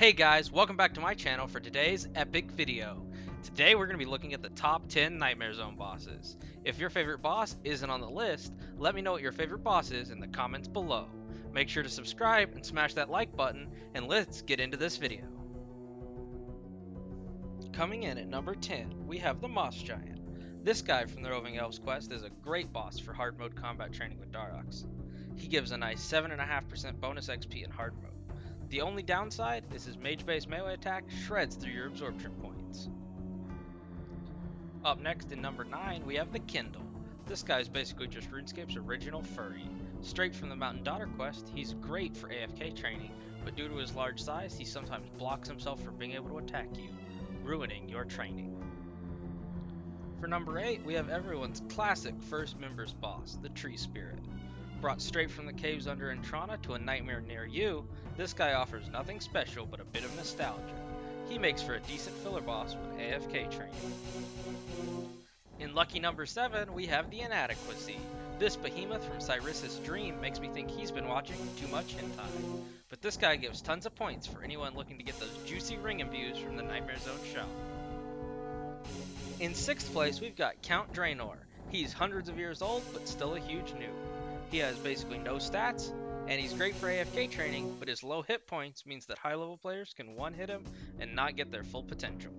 Hey guys, welcome back to my channel for today's epic video. Today we're going to be looking at the top 10 Nightmare Zone bosses. If your favorite boss isn't on the list, let me know what your favorite boss is in the comments below. Make sure to subscribe and smash that like button, and let's get into this video. Coming in at number 10, we have the Moss Giant. This guy from the Roving Elves quest is a great boss for hard mode combat training with Dharoks. He gives a nice 7.5% bonus XP in hard mode. The only downside is his mage-based melee attack shreds through your absorption points. Up next in number 9 we have the Kendal. This guy is basically just RuneScape's original furry. Straight from the Mountain Daughter quest, he's great for AFK training, but due to his large size, he sometimes blocks himself from being able to attack you, ruining your training. For number 8, we have everyone's classic first members boss, the Tree Spirit. Brought straight from the caves under Entrana to a nightmare near you, this guy offers nothing special but a bit of nostalgia. He makes for a decent filler boss with AFK training. In lucky number 7, we have the Inadequacy. This behemoth from Cyrisus's Dream makes me think he's been watching too much hentai. But this guy gives tons of points for anyone looking to get those juicy ring imbues from the Nightmare Zone shop. In 6th place, we've got Count Draynor. He's hundreds of years old, but still a huge noob. He has basically no stats, and he's great for AFK training, but his low hit points means that high level players can one hit him and not get their full potential.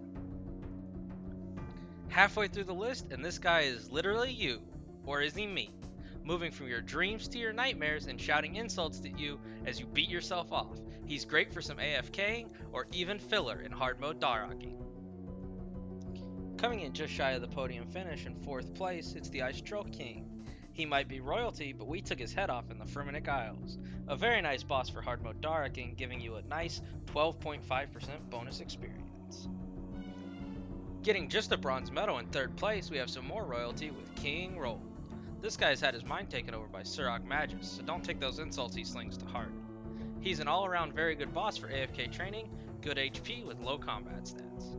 Halfway through the list, and this guy is literally you, or is he me? Moving from your dreams to your nightmares and shouting insults at you as you beat yourself off. He's great for some AFKing or even filler in hard mode Dharoking. Coming in just shy of the podium finish in fourth place, it's the Ice Troll King. He might be royalty, but we took his head off in the Fremennik Isles. A very nice boss for hard mode Dharoking, giving you a nice 12.5% bonus experience. Getting just a bronze medal in third place, we have some more royalty with King Roald. This guy's had his mind taken over by Surok Magis, so don't take those insults he slings to heart. He's an all-around very good boss for AFK training, good HP with low combat stats.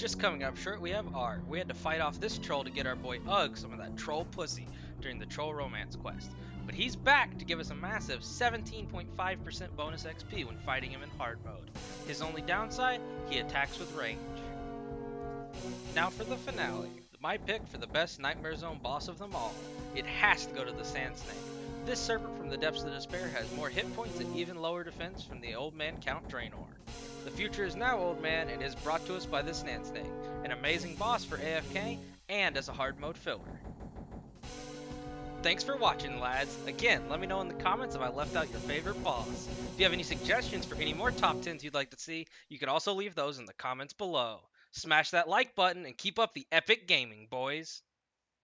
Just coming up short, we have Arrg. We had to fight off this troll to get our boy Ugg some of that troll pussy during the Troll Romance quest. But he's back to give us a massive 17.5% bonus XP when fighting him in hard mode. His only downside, he attacks with range. Now for the finale. My pick for the best Nightmare Zone boss of them all. It has to go to the Sand Snake. This serpent from the depths of despair has more hit points and even lower defense from the old man Count Draynor. The future is now, old man, and is brought to us by the Sand Snake, an amazing boss for AFK and as a hard mode filler. Thanks for watching, lads. Again, let me know in the comments if I left out your favorite boss. If you have any suggestions for any more top 10s you'd like to see, you can also leave those in the comments below. Smash that like button and keep up the epic gaming, boys.